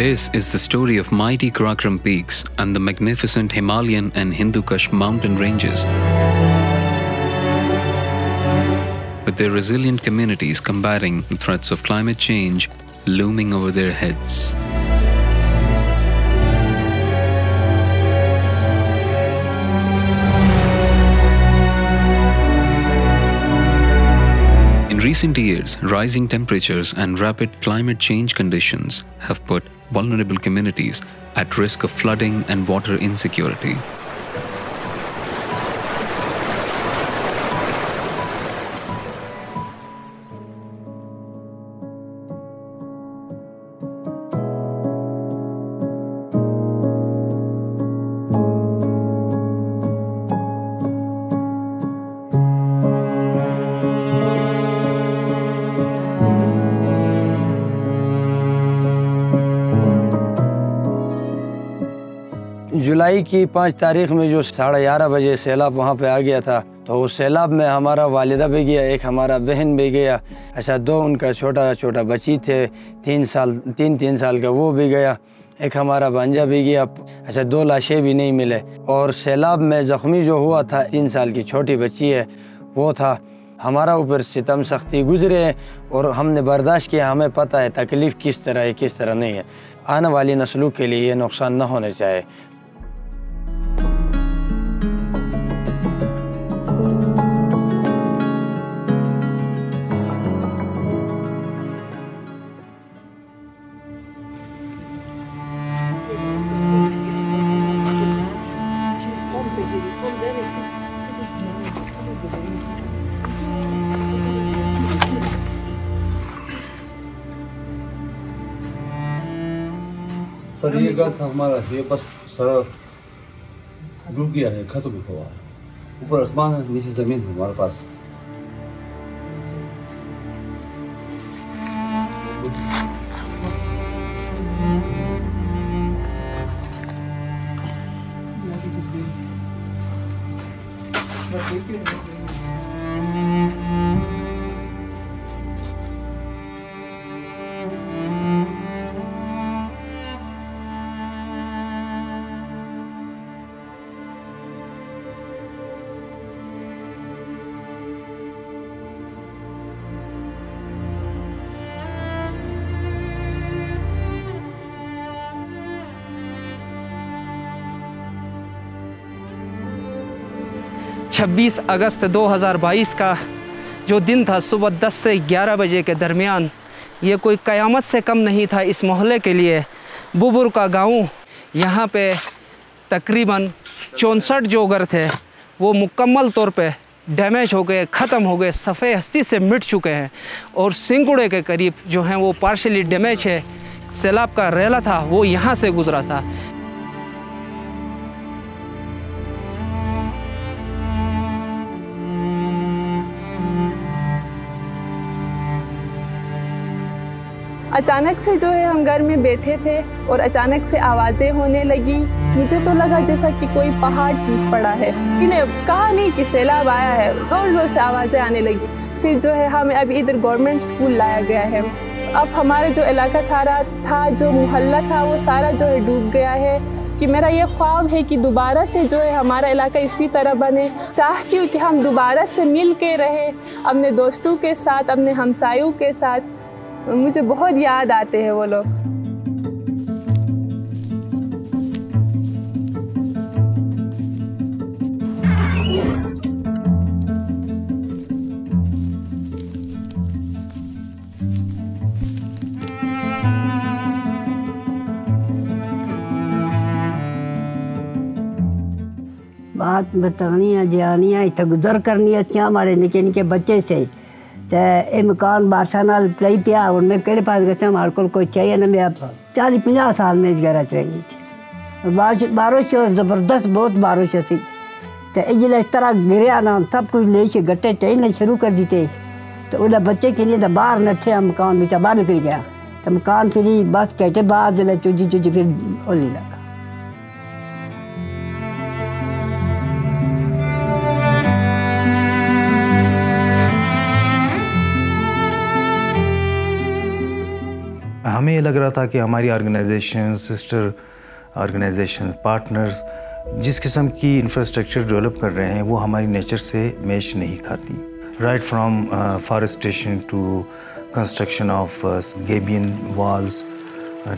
This is the story of mighty Karakoram peaks and the magnificent Himalayan and Hindu Kush mountain ranges. With their resilient communities combating the threats of climate change looming over their heads. In recent years, rising temperatures and rapid climate change conditions have put vulnerable communities at risk of flooding and water insecurity. जुलाई की पाँच तारीख में जो साढ़े ग्यारह बजे सैलाब वहाँ पे आ गया था तो उस सैलाब में हमारा वालिदा भी गया, एक हमारा बहन भी गया। ऐसा दो उनका छोटा छोटा बच्ची थे, तीन साल, तीन तीन साल का वो भी गया, एक हमारा भांजा भी गया। ऐसा दो लाशें भी नहीं मिले। और सैलाब में ज़ख्मी जो हुआ था, तीन साल की छोटी बच्ची है, वो था। हमारा ऊपर सितम सख्ती गुजरे और हमने बर्दाश्त किया, हमें पता है तकलीफ़ किस तरह है, किस तरह नहीं है। आने वाली नस्लों के लिए ये नुकसान न होने चाहिए। सर घर था हमारा, ये बस सड़क डूब गया है, खत्म हुआ। है ऊपर आसमान है, नीचे ज़मीन है हमारे पास। छब्बीस अगस्त 2022 का जो दिन था सुबह 10 से 11 बजे के दरमियान, ये कोई क़यामत से कम नहीं था इस मोहल्ले के लिए। बुबुर का गाँव, यहाँ पे तकरीबन चौंसठ जो घर थे। वो मुकम्मल तौर पे डैमेज हो गए, ख़त्म हो गए सफ़े हस्ती से मिट चुके हैं और सिंगुड़े के करीब जो हैं वो पार्शली डैमेज है। सैलाब का रेला था, वो यहाँ से गुज़रा था। अचानक से जो है हम घर में बैठे थे और अचानक से आवाज़ें होने लगी। मुझे तो लगा जैसा कि कोई पहाड़ टूट पड़ा है। इन्हें कहा नहीं कि सैलाब आया है ज़ोर ज़ोर से आवाज़ें आने लगी। फिर जो है हमें अभी इधर गवर्नमेंट स्कूल लाया गया है। अब हमारा जो इलाका सारा था, जो मोहल्ला था, वो सारा जो है डूब गया है कि मेरा ये ख्वाब है कि दोबारा से जो है हमारा इलाका इसी तरह बने। चाहती हूँ कि हम दोबारा से मिल के रहे, अपने दोस्तों के साथ, अपने हमसायों के साथ। मुझे बहुत याद आते हैं वो लोग। बात बतानी है, जानी है गुजर करनी है, क्या हमारे निके निके बच्चे से? ते ये मकान बादशाह नाल पई पिया और मैं केड़े पास गचा हमारे को कोई चाहिए ना मैं चालीस पंजाह साल में इस घर चाहिए बारिश बारिश ज़बरदस्त बहुत बारिश थी तो इजले इस तरह गिरया ना सब कुछ ले के गट्टे चढ़ने शुरू कर दीते तो उधर बच्चे के लिए तो बाहर नठे मकान बेचा बाहर निकल गया तो मकान फिर बस कहते बाद ज़िले चुजी चुजी फिर होली लगा ये लग रहा था कि हमारी ऑर्गेनाइजेशन सिस्टर ऑर्गेनाइजेशन पार्टनर्स जिस किस्म की इंफ्रास्ट्रक्चर डेवलप कर रहे हैं वो हमारी नेचर से मैच नहीं खाती। Right from forestation to construction of gabion walls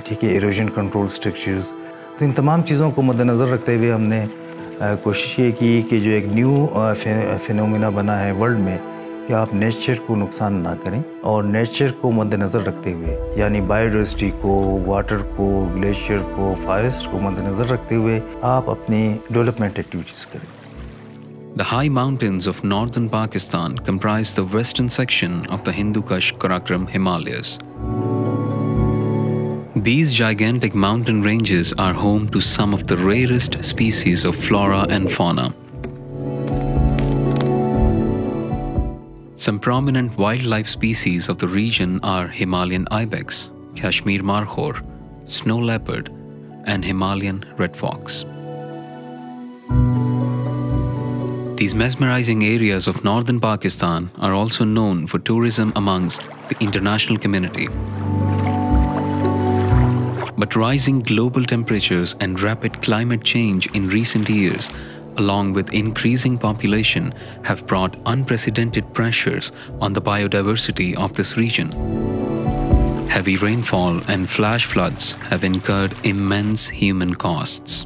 ठीक है इरोजन कंट्रोल स्ट्रक्चर्स तो इन तमाम चीज़ों को मद्दनज़र रखते हुए हमने uh, कोशिश ये की कि जो एक न्यू फिनोमिना uh, बना है वर्ल्ड में कि आप नेचर को नुकसान ना करें और नेचर को मद्देनज़र रखते हुए यानी बायोडाइवर्सिटी को वाटर को ग्लेशियर को फॉरेस्ट को मद्देनज़र रखते हुए आप अपनी डेवलपमेंट एक्टिविटीज़ करें The high mountains of northern Pakistan comprise the western section of the Hindu Kush Karakoram Himalayas. These gigantic mountain ranges are home to some of the rarest species of flora and fauna. Some prominent wildlife species of the region are Himalayan ibex, Kashmir markhor, snow leopard, and Himalayan red fox. These mesmerizing areas of northern Pakistan are also known for tourism amongst the international community. But rising global temperatures and rapid climate change in recent years along with increasing population, have brought unprecedented pressures on the biodiversity of this region. Heavy rainfall and flash floods have incurred immense human costs.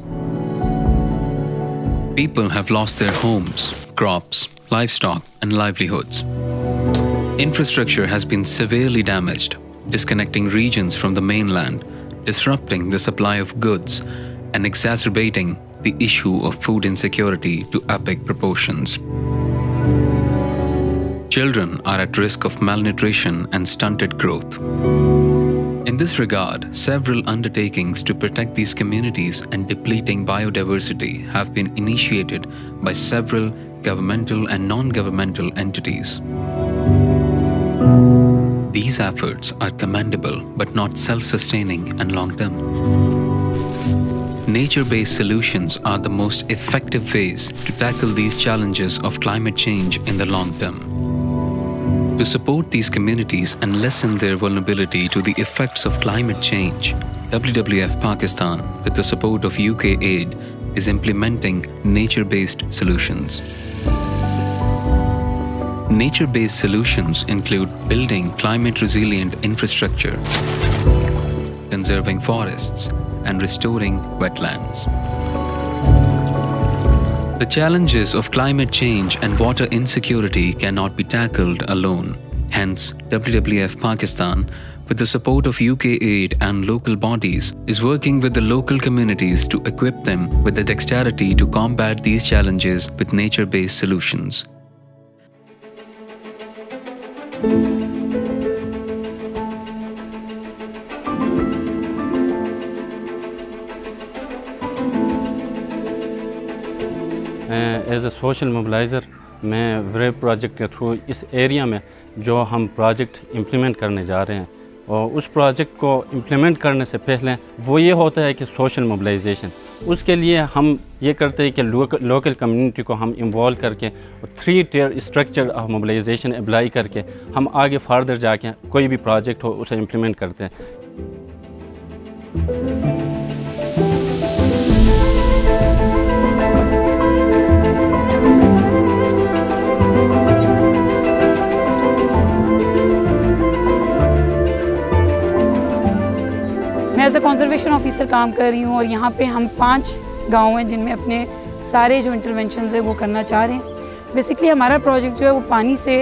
People have lost their homes, crops, livestock, and livelihoods. Infrastructure has been severely damaged, disconnecting regions from the mainland, disrupting the supply of goods, and exacerbating the issue of food insecurity to epic proportions. Children are at risk of malnutrition and stunted growth. In this regard, several undertakings to protect these communities and depleting biodiversity have been initiated by several governmental and non-governmental entities. These efforts are commendable but not self-sustaining and long-term. Nature-based solutions are the most effective ways to tackle these challenges of climate change in the long term. To support these communities and lessen their vulnerability to the effects of climate change, WWF Pakistan, with the support of UK Aid, is implementing nature-based solutions. Nature-based solutions include building climate-resilient infrastructure, conserving forests, and restoring wetlands. The challenges of climate change and water insecurity cannot be tackled alone. Hence, WWF Pakistan, with the support of UK aid and local bodies, is working with the local communities to equip them with the dexterity to combat these challenges with nature-based solutions. As a social mobiliser मैं web project के through इस area में जो हम project implement करने जा रहे हैं और उस प्रोजेक्ट को इम्प्लीमेंट करने से पहले वो ये होता है कि सोशल मोबलाइजेशन उसके लिए हम ये करते हैं कि लोकल कम्युनिटी को हम इन्वॉल्व करके three tier structure of mobilisation apply करके हम आगे फार्दर जाके कोई भी प्रोजेक्ट हो, उसे इम्प्लीमेंट करते हैं। कंजर्वेशन ऑफिसर काम कर रही हूँ और यहाँ पे हम पाँच गाँव हैं जिनमें अपने सारे जो इंटरवेंशन है वो करना चाह रहे हैं। बेसिकली हमारा प्रोजेक्ट जो है वो पानी से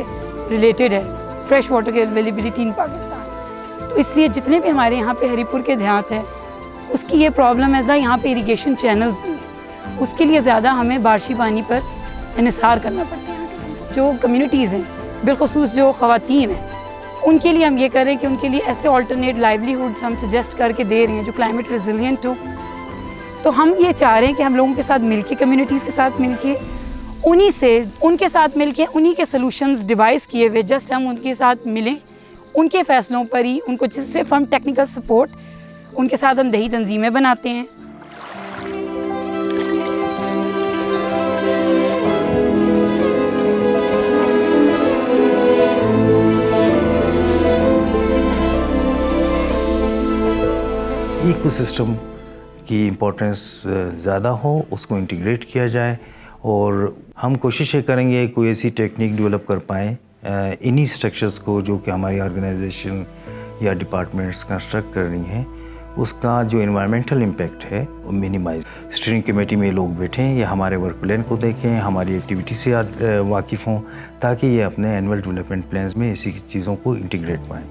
रिलेटेड है फ्रेश वाटर की अवेलेबिलिटी इन पाकिस्तान तो इसलिए जितने भी हमारे यहाँ पे हरीपुर के देहात है, उसकी ये प्रॉब्लम है यहाँ पे इरीगेशन चैनल्स नहीं है। उसके लिए ज़्यादा हमें बारिशी पानी पर इसार करना पड़ता है। जो कम्यूनिटीज़ हैं, बिलखसूस जो ख़वातीन हैं उनके लिए हम ये कर रहे हैं कि उनके लिए ऐसे ऑल्टरनेट लाइवलीहुड्स हम सजेस्ट करके दे रहे हैं जो क्लाइमेट रेजिलियंट हो। तो हम ये चाह रहे हैं कि हम लोगों के साथ मिलके कम्युनिटीज़ के साथ मिलके, उन्हीं से, उनके साथ मिलके, उन्हीं के सोल्यूशंस डिवाइस किए हुए जस्ट हम उनके साथ मिलें, उनके फ़ैसलों पर ही, उनको सिर्फ़ हम टेक्निकल सपोर्ट उनके साथ हम दही तंजीमें बनाते हैं। इकोसिस्टम की इम्पोर्टेंस ज़्यादा हो, उसको इंटीग्रेट किया जाए और हम कोशिश ये करेंगे कोई ऐसी टेक्निक डेवलप कर पाएँ इन्हीं स्ट्रक्चर्स को जो कि हमारी ऑर्गेनाइजेशन या डिपार्टमेंट्स कंस्ट्रक्ट कर रही हैं, उसका जो इन्वायरमेंटल इम्पैक्ट है, वो मिनिमाइज स्टीयरिंग कमेटी में लोग बैठें या हमारे वर्क प्लान को देखें, हमारी एक्टिविटी से वाकिफ़ हों, ताकि ये अपने एनुअल डेवलपमेंट प्लान्स में इसी चीज़ों को इंटीग्रेट पाएँ।